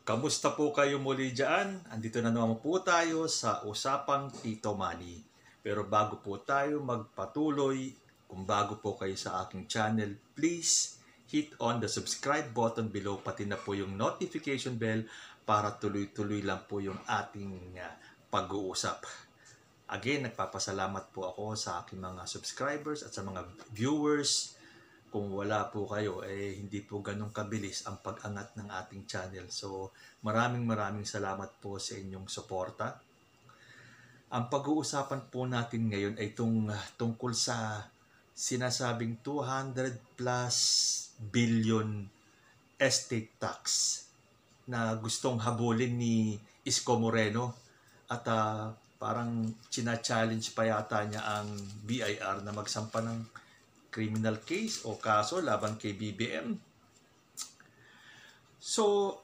Kamusta po kayo muli dyan? Andito na naman po tayo sa Usapang Tito Money. Pero bago po tayo magpatuloy, kung bago po kayo sa aking channel, please hit on the subscribe button below pati na po yung notification bell para tuloy-tuloy lang po yung ating uh, pag-uusap. Again, nagpapasalamat po ako sa aking mga subscribers at sa mga viewers kung wala po kayo, eh hindi po ganun kabilis ang pag-angat ng ating channel. So maraming maraming salamat po sa inyong suporta. Ang pag-uusapan po natin ngayon ay tung, tungkol sa sinasabing 200 plus billion estate tax na gustong habulin ni Isko Moreno at uh, parang china-challenge pa yata niya ang BIR na magsampa ng criminal case o kaso laban kay BBM. So,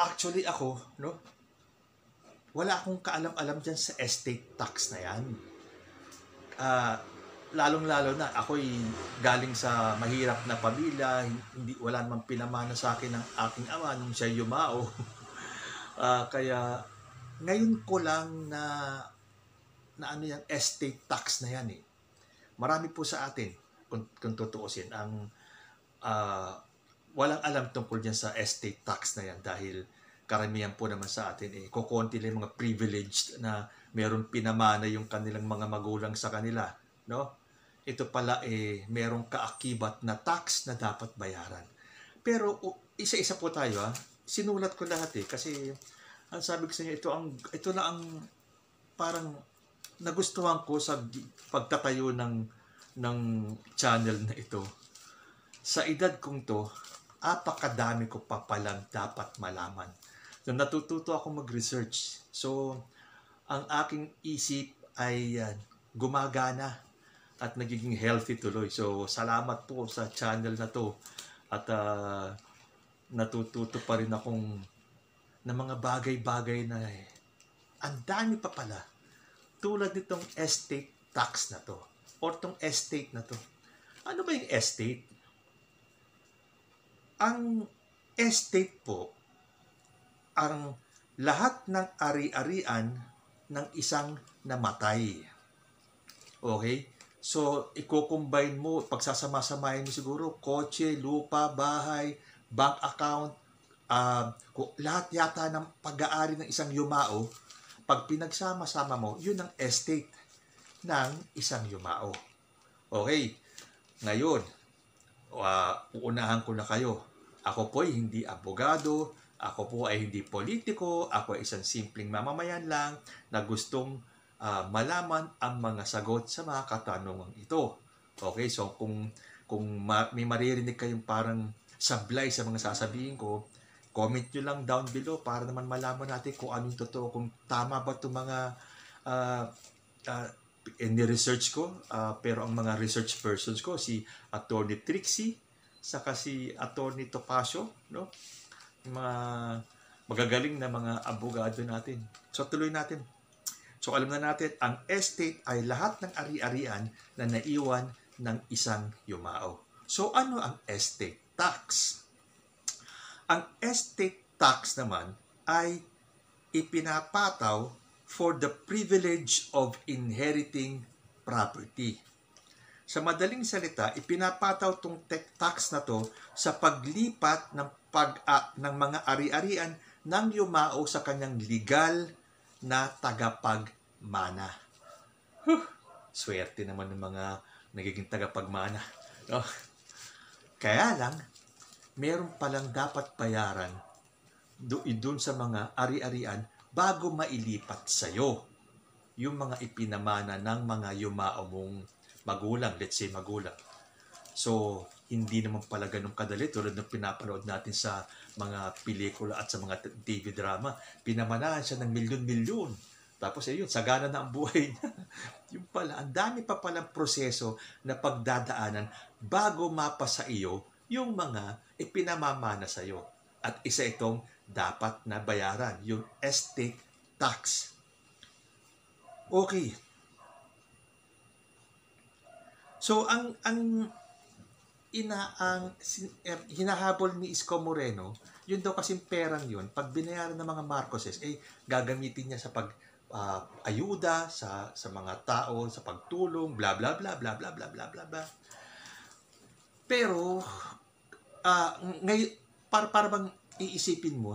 actually ako, no, wala akong kaalam-alam dyan sa estate tax na yan. Uh, lalong-lalo na ako'y galing sa mahirap na pamilya, hindi wala namang pinamana sa akin ng aking ama nung siya yumao. uh, kaya ngayon ko lang na na ano yan, estate tax na yan eh marami po sa atin, kung, kung tutuusin, ang uh, walang alam tungkol dyan sa estate tax na yan dahil karamihan po naman sa atin eh, kukunti lang mga privileged na meron pinamana yung kanilang mga magulang sa kanila, no? Ito pala eh merong kaakibat na tax na dapat bayaran. Pero isa-isa po tayo ha. Sinulat ko lahat eh kasi ang sabi ko sa inyo ito ang ito na ang parang nagustuhan ko sa pagtatayo ng ng channel na ito. Sa edad kong to, apakadami ko pa palang dapat malaman. So, natututo ako mag-research. So, ang aking isip ay uh, gumagana at nagiging healthy tuloy. So, salamat po sa channel na to. At uh, natututo pa rin akong ng mga bagay-bagay na eh, ang dami pa pala tulad nitong estate tax na to or tong estate na to. Ano ba yung estate? Ang estate po ang lahat ng ari-arian ng isang namatay. Okay? So, i-combine mo, pagsasama-samahin mo siguro, kotse, lupa, bahay, bank account, uh, lahat yata ng pag-aari ng isang yumao, pag pinagsama-sama mo, yun ang estate ng isang yumao. Okay, ngayon, uh, uunahan ko na kayo. Ako po ay hindi abogado, ako po ay hindi politiko, ako ay isang simpleng mamamayan lang na gustong uh, malaman ang mga sagot sa mga katanungan ito. Okay, so kung kung ma- may maririnig kayong parang sablay sa mga sasabihin ko, Comment nyo lang down below para naman malaman natin kung anong totoo, kung tama ba itong mga uh, uh, research ko. Uh, pero ang mga research persons ko, si Attorney Trixie, saka si Attorney Topacio, no? mga magagaling na mga abogado natin. So tuloy natin. So alam na natin, ang estate ay lahat ng ari-arian na naiwan ng isang yumao. So ano ang estate tax? Ang estate tax naman ay ipinapataw for the privilege of inheriting property. Sa madaling salita, ipinapataw tong tax na to sa paglipat ng pag uh, ng mga ari-arian ng yumao sa kanyang legal na tagapagmana. Huh, swerte naman ng mga nagiging tagapagmana. No? Kaya lang, meron palang dapat bayaran doon sa mga ari-arian bago mailipat sa iyo yung mga ipinamana ng mga yumao mong magulang, let's say magulang. So, hindi naman pala ganun kadali tulad ng pinapanood natin sa mga pelikula at sa mga TV drama. Pinamanahan siya ng milyon-milyon. Tapos ayun, sagana na ang buhay niya. yung pala, ang dami pa palang proseso na pagdadaanan bago mapa sa iyo yung mga ipinamamana sa iyo. At isa itong dapat na bayaran, yung estate tax. Okay. So ang ang ina ang er, hinahabol ni Isko Moreno yun daw kasing perang yun, pag binayaran ng mga Marcoses, eh, gagamitin niya sa pag uh, ayuda sa sa mga tao, sa pagtulong, bla bla bla bla bla bla bla bla bla. Pero uh, ngay para para bang iisipin mo,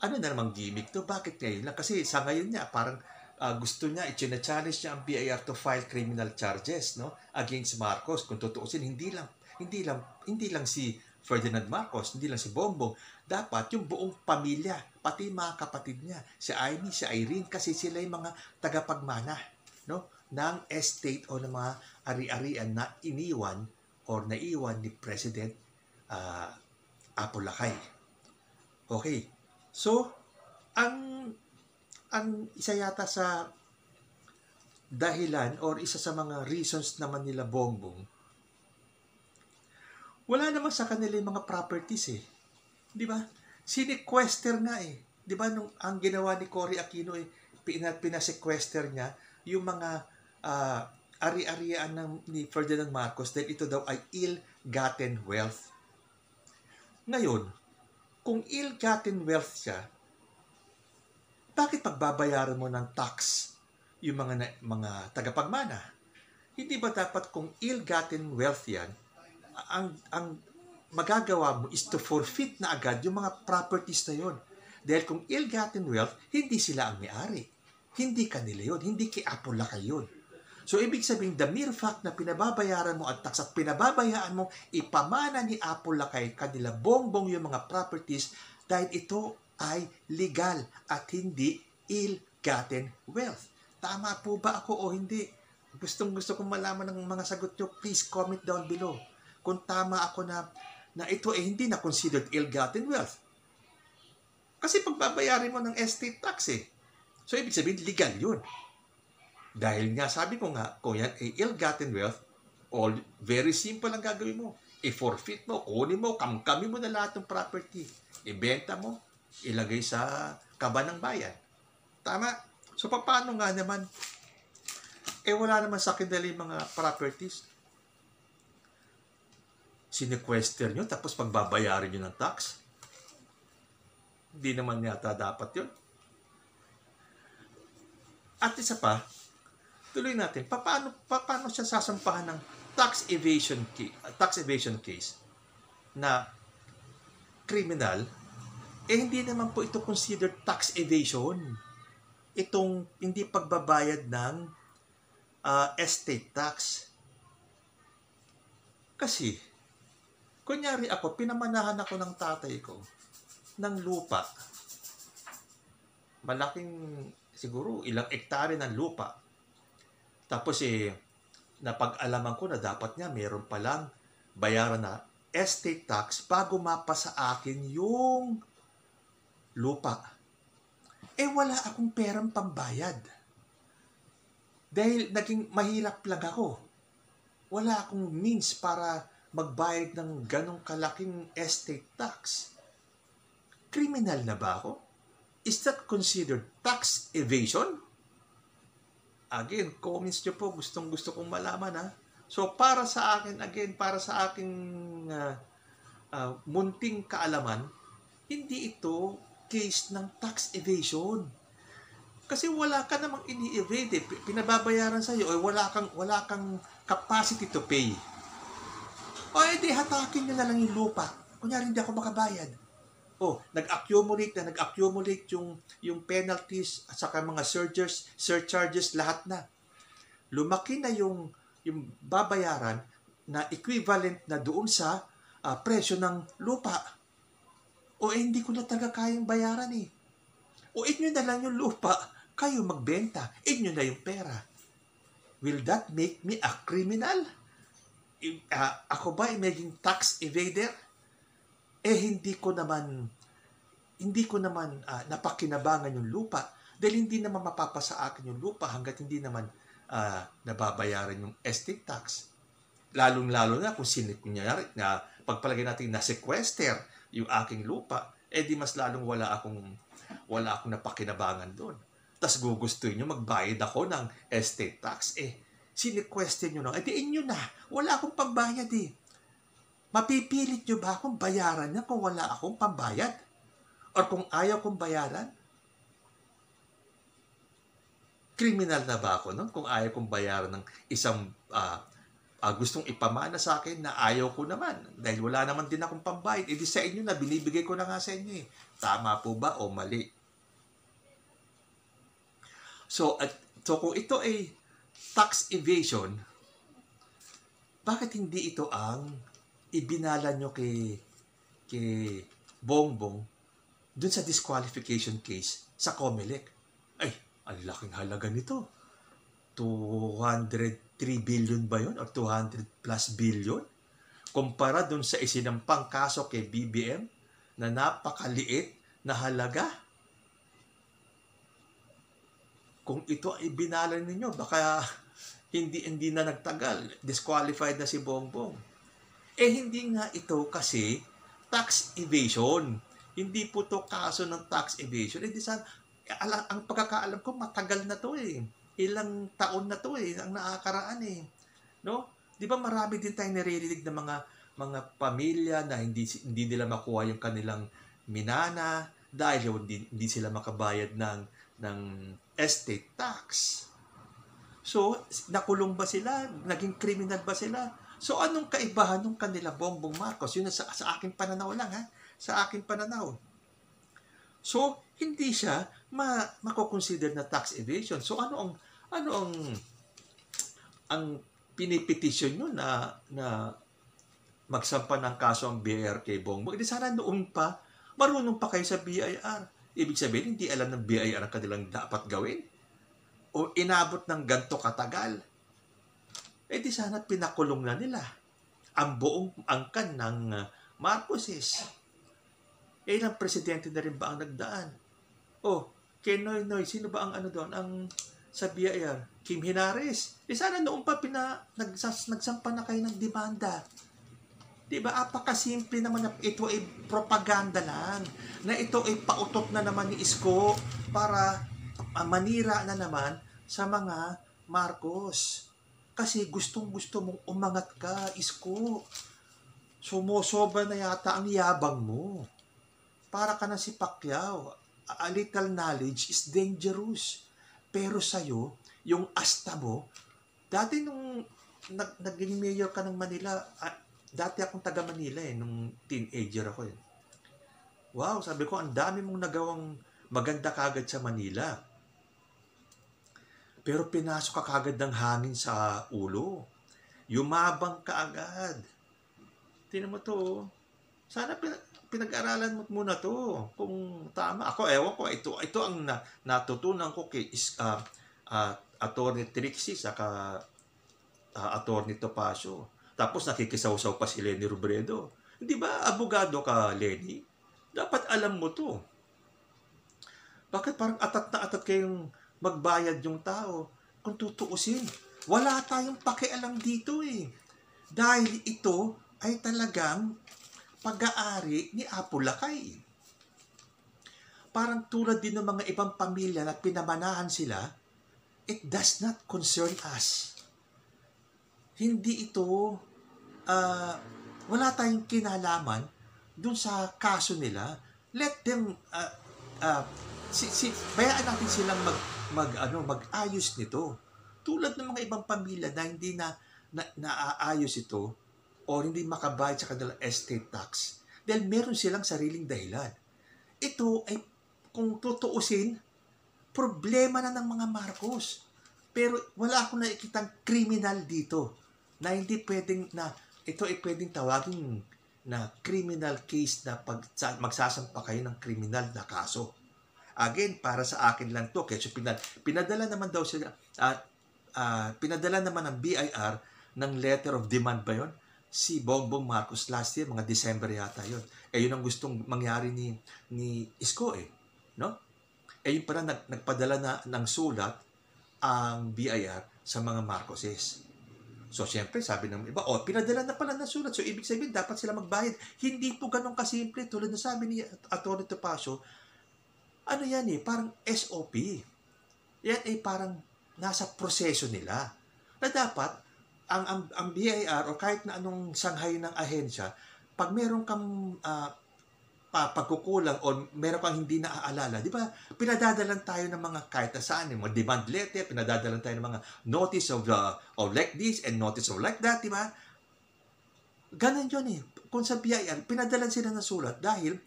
ano na namang gimmick to? Bakit ngayon lang? Kasi sa ngayon niya, parang uh, gusto niya, i-challenge niya ang BIR to file criminal charges no against Marcos. Kung tutuusin, hindi lang hindi lang hindi lang si Ferdinand Marcos, hindi lang si Bongbong, dapat yung buong pamilya, pati mga kapatid niya, si Amy, si Irene, kasi sila yung mga tagapagmana no, ng estate o ng mga ari-arian na iniwan or naiwan ni President uh, Apo Lakay. Okay. So, ang ang isa yata sa dahilan or isa sa mga reasons naman nila Bongbong wala naman sa kanila yung mga properties eh. Di ba? Sinequester nga eh. Di ba nung ang ginawa ni Cory Aquino eh, pinasequester niya yung mga uh, ari-arian ng, ni Ferdinand Marcos dahil ito daw ay ill-gotten wealth. Ngayon, kung ill-gotten wealth siya, bakit pagbabayaran mo ng tax yung mga na, mga tagapagmana? Hindi ba dapat kung ill-gotten wealth yan, ang, ang magagawa mo is to forfeit na agad yung mga properties na yon. Dahil kung ill-gotten wealth, hindi sila ang may-ari. Hindi kanila yon, hindi kay Apolaka yun. So, ibig sabihin, the mere fact na pinababayaran mo at tax at pinababayaan mo, ipamana ni Apolakay kanila bongbong yung mga properties dahil ito ay legal at hindi ill-gotten wealth. Tama po ba ako o hindi? Gustong gusto kong malaman ng mga sagot nyo, please comment down below kung tama ako na na ito ay hindi na considered ill-gotten wealth. Kasi pagbabayarin mo ng estate tax eh. So, ibig sabihin, legal yun. Dahil nga, sabi ko nga, kung yan ay ill-gotten wealth, all very simple ang gagawin mo. I-forfeit mo, kunin mo, kamkami mo na lahat ng property. Ibenta mo, ilagay sa kaba ng bayan. Tama? So, paano nga naman? Eh, wala naman sa akin dali mga properties sinequester nyo tapos pagbabayarin nyo ng tax? Hindi naman yata dapat yun. At isa pa, tuloy natin, paano, paano siya sasampahan ng tax evasion case, tax evasion case na criminal, eh hindi naman po ito considered tax evasion. Itong hindi pagbabayad ng uh, estate tax. Kasi, Kunyari ako, pinamanahan ako ng tatay ko ng lupa. Malaking, siguro, ilang ektare ng lupa. Tapos eh, napag-alaman ko na dapat niya meron palang bayaran na estate tax bago mapa sa akin yung lupa. Eh wala akong perang pambayad. Dahil naging mahirap lang ako. Wala akong means para magbayad ng ganong kalaking estate tax. Criminal na ba ako? Is that considered tax evasion? Again, comments nyo po, gustong gusto kong malaman ha. So para sa akin, again, para sa aking uh, uh, munting kaalaman, hindi ito case ng tax evasion. Kasi wala ka namang ini-evade, eh. pinababayaran sa iyo, o wala kang wala kang capacity to pay. O edi, hatakin nyo na lang yung lupa. Kunyari, hindi ako makabayad. O, nag-accumulate na, nag-accumulate yung, yung penalties at saka mga surcharges, surcharges, lahat na. Lumaki na yung, yung babayaran na equivalent na doon sa uh, presyo ng lupa. O eh, hindi ko na talaga kayang bayaran eh. O inyo na lang yung lupa, kayo magbenta, inyo na yung pera. Will that make me a criminal? uh, ako ba ay maging tax evader? Eh hindi ko naman hindi ko naman uh, napakinabangan yung lupa dahil hindi naman mapapasa akin yung lupa hanggat hindi naman uh, nababayaran yung estate tax. Lalong-lalo na kung sinikunyari na pagpalagay natin na sequester yung aking lupa, eh di mas lalong wala akong wala akong napakinabangan doon. Tapos gugustuhin nyo magbayad ako ng estate tax. Eh, sine-question nyo na, edi inyo na, wala akong pambayad eh. Mapipilit nyo ba akong bayaran niya kung wala akong pambayad? Or kung ayaw kong bayaran? Kriminal na ba ako nun kung ayaw kong bayaran ng isang uh, uh, gustong ipamana sa akin na ayaw ko naman dahil wala naman din akong pambayad. E di sa inyo na, binibigay ko na nga sa inyo eh. Tama po ba o mali? So, at, so kung ito ay tax evasion, bakit hindi ito ang ibinala nyo kay, kay Bongbong dun sa disqualification case sa Comelec? Ay, ang laking halaga nito. 203 billion ba yun? Or 200 plus billion? Kumpara dun sa isinampang kaso kay BBM na napakaliit na halaga. Kung ito ay binalan ninyo, baka hindi hindi na nagtagal, disqualified na si Bongbong. Eh hindi nga ito kasi tax evasion. Hindi po to kaso ng tax evasion. Eh di sa ang pagkakaalam ko matagal na to eh. Ilang taon na to eh ang nakakaraan eh. No? 'Di ba marami din tayong naririnig ng mga mga pamilya na hindi hindi nila makuha yung kanilang minana dahil hindi, hindi sila makabayad ng ng estate tax. So, nakulong ba sila? Naging kriminal ba sila? So, anong kaibahan ng kanila Bongbong Marcos? Yun sa, sa aking pananaw lang, ha? Sa aking pananaw. So, hindi siya ma mako-consider na tax evasion. So, ano ang ano ang ang pinipetisyon nyo na na magsampa ng kaso ang BIR kay Bongbong? Hindi sana noon pa, marunong pa kayo sa BIR. Ibig sabihin, hindi alam ng BIR ang kanilang dapat gawin o inabot ng ganto katagal, eh di sana pinakulong na nila ang buong angkan ng uh, Marcoses. Eh, ilang presidente na rin ba ang nagdaan? Oh, kay Noy Noy, sino ba ang ano doon? Ang sa BIR? Kim Hinares. Eh sana noon pa pina, nagsas, nagsampa na kayo ng demanda. Diba, apakasimple naman na ito ay propaganda lang. Na ito ay pautot na naman ni Isko para uh, manira na naman sa mga Marcos. Kasi gustong-gusto mong umangat ka, isko. Sumusobra na yata ang yabang mo. Para ka na si Pacquiao. A little knowledge is dangerous. Pero sa'yo, yung asta mo, dati nung nag, naging mayor ka ng Manila, ah, dati akong taga Manila eh, nung teenager ako eh. Wow, sabi ko, ang dami mong nagawang maganda kagad sa Manila. Pero pinasok ka kagad ng hangin sa ulo. Yumabang ka agad. Tinan mo to. Sana pinag-aralan mo muna to. Kung tama. Ako, ewan ko. Ito, ito ang na, natutunan ko kay is, uh, uh, Attorney Trixie saka uh, Attorney Topacio. Tapos nakikisaw-saw pa si Lenny Robredo. Hindi ba abogado ka, Lenny? Dapat alam mo to. Bakit parang atat na atat kayong magbayad yung tao. Kung tutuusin, wala tayong pakialam dito eh. Dahil ito ay talagang pag-aari ni Apo Lakay. Parang tulad din ng mga ibang pamilya na pinamanahan sila, it does not concern us. Hindi ito, uh, wala tayong kinalaman dun sa kaso nila. Let them, uh, uh, si, si, bayaan natin silang mag, mag ano mag-ayos nito. Tulad ng mga ibang pamilya na hindi na, na naaayos ito o hindi makabayad sa kanilang estate tax dahil meron silang sariling dahilan. Ito ay kung tutuusin, problema na ng mga Marcos. Pero wala akong nakikitang criminal dito na hindi pwedeng na ito ay pwedeng tawagin na criminal case na pag magsasampa kayo ng criminal na kaso. Again, para sa akin lang to. Kaya pinad, pinadala naman daw sila, uh, uh, pinadala naman ng BIR ng letter of demand ba yon si Bongbong Marcos last year, mga December yata yon Eh, yun ang gustong mangyari ni, ni Isko eh. No? Eh, yun pala nag, nagpadala na ng sulat ang BIR sa mga Marcoses. So, siyempre, sabi ng iba, oh, pinadala na pala ng sulat. So, ibig sabihin, dapat sila magbayad. Hindi po ganun kasimple. Tulad na sabi ni Atty. Topacio, ano yan eh, parang SOP. Yan ay parang nasa proseso nila na dapat ang, ang, ang BIR o kahit na anong sanghay ng ahensya, pag meron kang uh, pa, pagkukulang o meron kang hindi naaalala, di ba, pinadadalan tayo ng mga kahit na saan, yung mga demand letter, pinadadalan tayo ng mga notice of, uh, of like this and notice of like that, di ba? Ganon yun eh. Kung sa BIR, pinadalan sila ng sulat dahil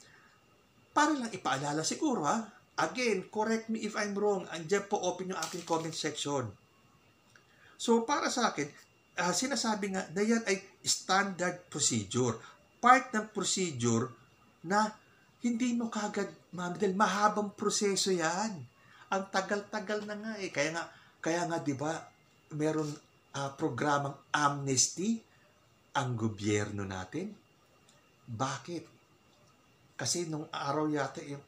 para lang ipaalala siguro ha. Again, correct me if I'm wrong. Andiyan po open yung aking comment section. So, para sa akin, uh, sinasabi nga na yan ay standard procedure. Part ng procedure na hindi mo kagad, dahil mahabang proseso yan. Ang tagal-tagal na nga eh. Kaya nga, kaya nga, di ba, meron uh, programang amnesty ang gobyerno natin. Bakit? Kasi nung araw yata, yung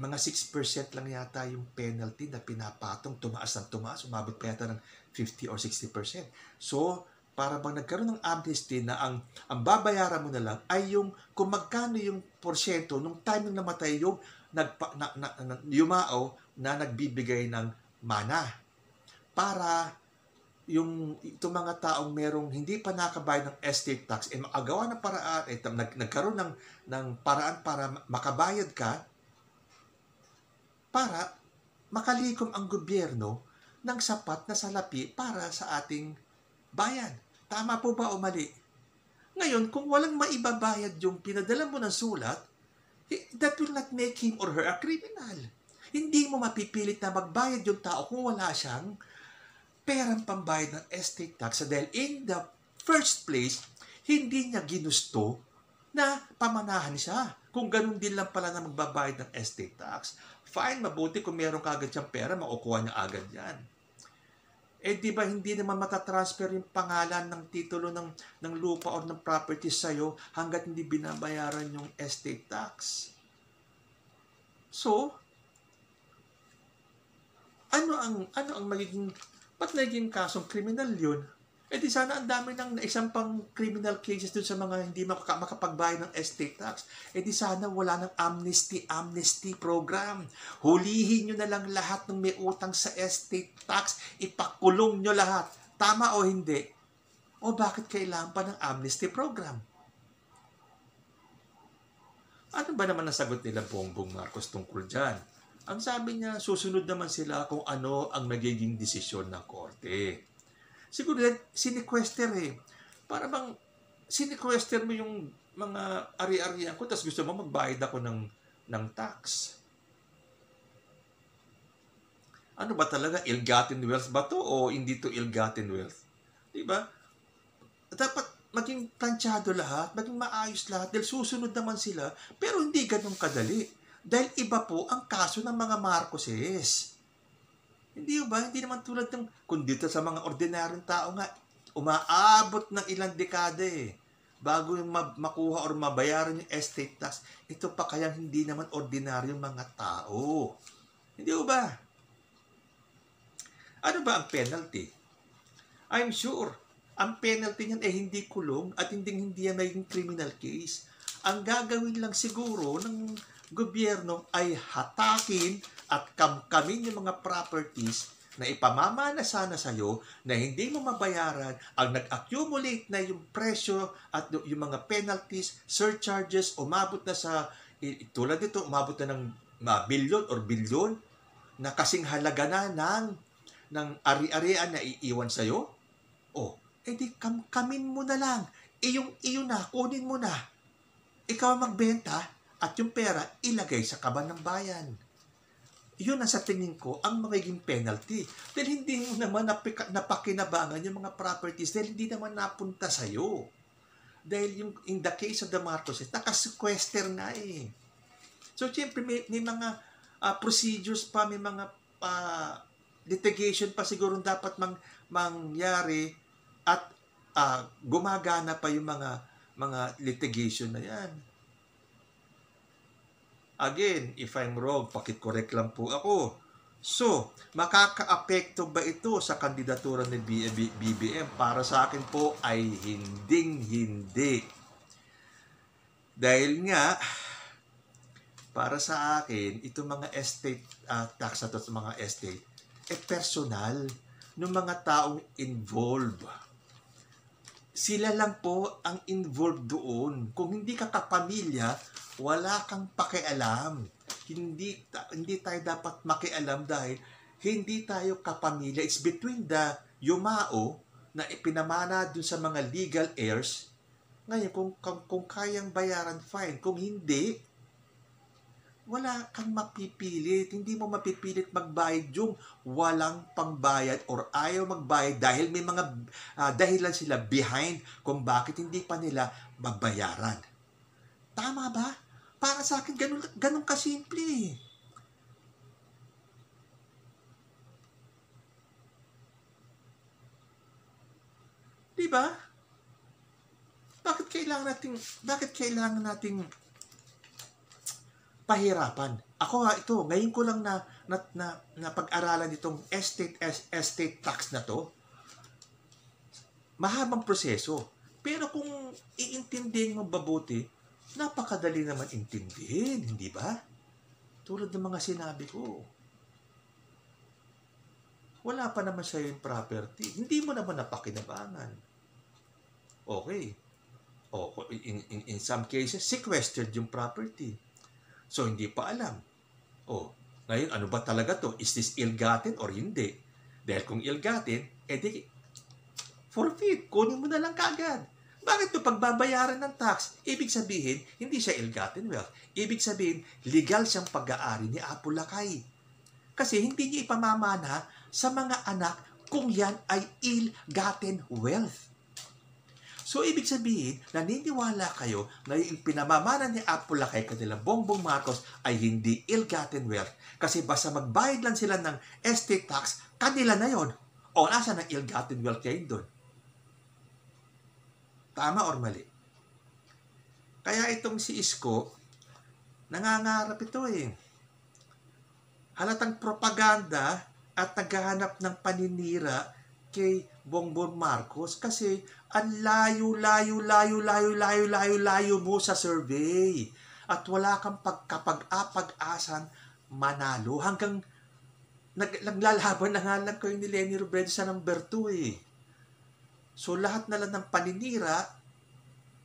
mga 6% lang yata yung penalty na pinapatong, tumaas ng tumaas, umabot pa yata ng 50 or 60%. So, para bang nagkaroon ng amnesty na ang, ang babayaran mo na lang ay yung kung magkano yung porsyento nung time nung namatay yung nagpa, na, na, na, yumao na nagbibigay ng mana. Para yung itong mga taong merong hindi pa nakabayad ng estate tax eh makagawa ng paraan eh nag, nagkaroon ng ng paraan para makabayad ka para makalikom ang gobyerno ng sapat na salapi para sa ating bayan. Tama po ba o mali? Ngayon, kung walang maibabayad yung pinadala mo ng sulat, that will not make him or her a criminal. Hindi mo mapipilit na magbayad yung tao kung wala siyang perang pambayad ng estate tax dahil in the first place, hindi niya ginusto na pamanahan siya. Kung ganun din lang pala na magbabayad ng estate tax, fine, mabuti kung meron kagad siyang pera, makukuha niya agad yan. Eh di ba hindi naman matatransfer yung pangalan ng titulo ng, ng lupa o ng property sa'yo hanggat hindi binabayaran yung estate tax? So, ano ang ano ang magiging ba't naging kasong kriminal yun? Eh di sana ang dami ng isang pang criminal cases dun sa mga hindi makapagbayad ng estate tax. Eh di sana wala ng amnesty, amnesty program. Hulihin nyo na lang lahat ng may utang sa estate tax. Ipakulong nyo lahat. Tama o hindi? O bakit kailangan pa ng amnesty program? Ano ba naman ang sagot nila Bongbong Marcos tungkol dyan? Ang sabi niya, susunod naman sila kung ano ang magiging desisyon ng korte. Siguro yan, sinequester eh. Para bang sinequester mo yung mga ari-arian ko tapos gusto mo magbayad ako ng, ng tax. Ano ba talaga? Ill-gotten wealth ba to o hindi to ill-gotten wealth? Diba? Dapat maging tansyado lahat, maging maayos lahat dahil susunod naman sila pero hindi ganun kadali. Dahil iba po ang kaso ng mga Marcoses. Hindi ba? Hindi naman tulad ng, kung dito sa mga ordinaryong tao nga, umaabot ng ilang dekada eh. Bago yung makuha or mabayaran yung estate tax, ito pa kaya hindi naman ordinaryong mga tao. Hindi ba? Ano ba ang penalty? I'm sure, ang penalty niyan ay hindi kulong at hindi hindi yan naging criminal case. Ang gagawin lang siguro ng gobyerno ay hatakin at kamkamin yung mga properties na ipamamana sana sa iyo na hindi mo mabayaran ang nag-accumulate na yung presyo at yung mga penalties, surcharges, umabot na sa, tulad dito, umabot na ng uh, bilyon or bilyon na kasing halaga na ng, ng ari-arian na iiwan sa iyo. Oh, edi kamkamin mo na lang. Iyong iyo na, kunin mo na. Ikaw magbenta, at yung pera ilagay sa kaban ng bayan. Yun ang sa tingin ko ang magiging penalty. Dahil hindi mo naman napakinabangan yung mga properties dahil hindi naman napunta sa iyo. Dahil yung, in the case of the Marcoses, nakasequester na eh. So, siyempre, may, may mga uh, procedures pa, may mga uh, litigation pa siguro dapat mang, mangyari at uh, gumagana pa yung mga mga litigation na yan. Again, if I'm wrong, pakit-correct lang po ako. So, makaka-apekto ba ito sa kandidatura ni BBM? Para sa akin po ay hinding-hindi. Dahil nga, para sa akin, itong mga estate uh, tax at mga estate, eh personal ng mga taong involved. Sila lang po ang involved doon. Kung hindi ka kapamilya, wala kang pakialam. Hindi hindi tayo dapat makialam dahil hindi tayo kapamilya. It's between the yumao na ipinamana dun sa mga legal heirs. Ngayon, kung, kung, kung kayang bayaran, fine. Kung hindi, wala kang mapipilit. Hindi mo mapipilit magbayad yung walang pangbayad or ayaw magbayad dahil may mga ah, dahilan sila behind kung bakit hindi pa nila babayaran. Tama ba? Para sa akin, ganun, ganun kasimple. Di ba? Bakit kailangan nating bakit kailangan nating pahirapan? Ako nga ito, ngayon ko lang na na, na, na pag-aralan itong estate es- estate tax na to. Mahabang proseso. Pero kung iintindihin mo mabuti, napakadali naman intindihin, hindi ba? Tulad ng mga sinabi ko. Wala pa naman siya yung property. Hindi mo naman napakinabangan. Okay. O, in, in, in some cases, sequestered yung property. So, hindi pa alam. O, ngayon, ano ba talaga to? Is this ill-gotten or hindi? Dahil kung ill-gotten, edi, forfeit. Kunin mo na lang kagad. Bakit to pagbabayaran ng tax? Ibig sabihin, hindi siya ill-gotten wealth. Ibig sabihin, legal siyang pag-aari ni Apo Lakay. Kasi hindi niya ipamamana sa mga anak kung yan ay ill-gotten wealth. So, ibig sabihin, naniniwala kayo na yung pinamamana ni Apo Lakay kanila Bongbong Marcos ay hindi ill-gotten wealth. Kasi basta magbayad lang sila ng estate tax, kanila na yon. O nasa ng ill-gotten wealth kayo doon? Tama or mali? Kaya itong si Isko, nangangarap ito eh. Halatang propaganda at naghahanap ng paninira kay Bongbong Marcos kasi ang layo, layo, layo, layo, layo, layo, layo mo sa survey. At wala kang pagkapag-asan manalo hanggang nag, naglalaban na nga lang kayo ni Lenny Robredo sa number 2 eh. So lahat na lang ng paninira,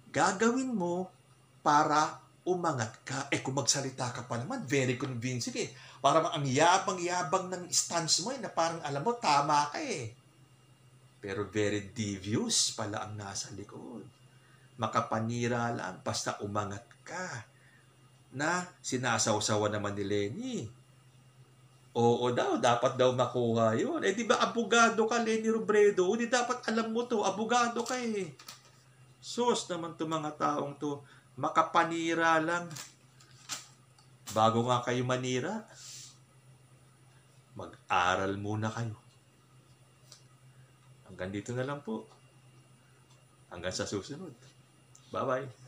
gagawin mo para umangat ka. Eh kung magsalita ka pa naman, very convincing eh. Parang ang yabang-yabang ng stance mo eh, na parang alam mo, tama ka eh. Pero very devious pala ang nasa likod. Makapanira lang, basta umangat ka. Na sinasawsawa naman ni Lenny. Oo daw, dapat daw makuha yun. Eh di ba abogado ka, Lenny Robredo? Di dapat alam mo to, abogado ka eh. Sus naman to mga taong to, makapanira lang. Bago nga kayo manira, mag-aral muna kayo. Hanggang dito na lang po. Hanggang sa susunod. Bye-bye.